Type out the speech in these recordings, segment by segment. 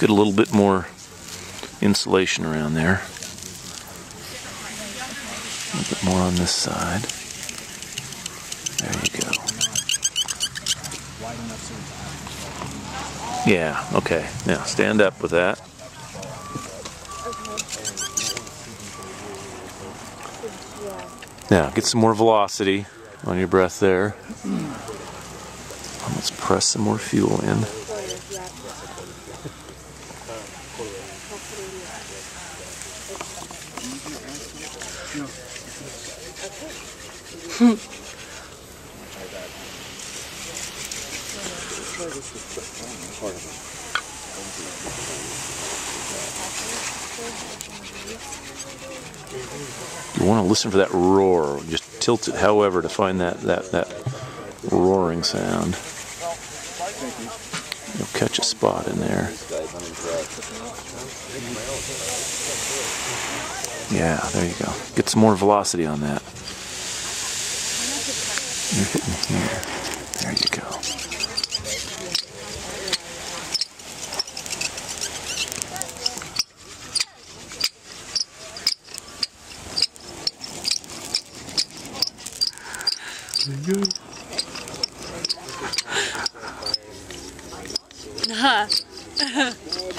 Get a little bit more insulation around there. A little bit more on this side. There you go. Yeah, okay. Now stand up with that. Now get some more velocity on your breath there. Let's press some more fuel in. You want to listen for that roar. Just tilt it, however, to find that that that roaring sound. You'll catch a spot in there. Yeah, there you go. Get some more velocity on that. You're hitting here. There you go. There you go.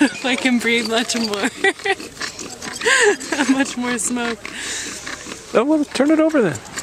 If I can breathe much more. much more smoke. Oh, well, turn it over then.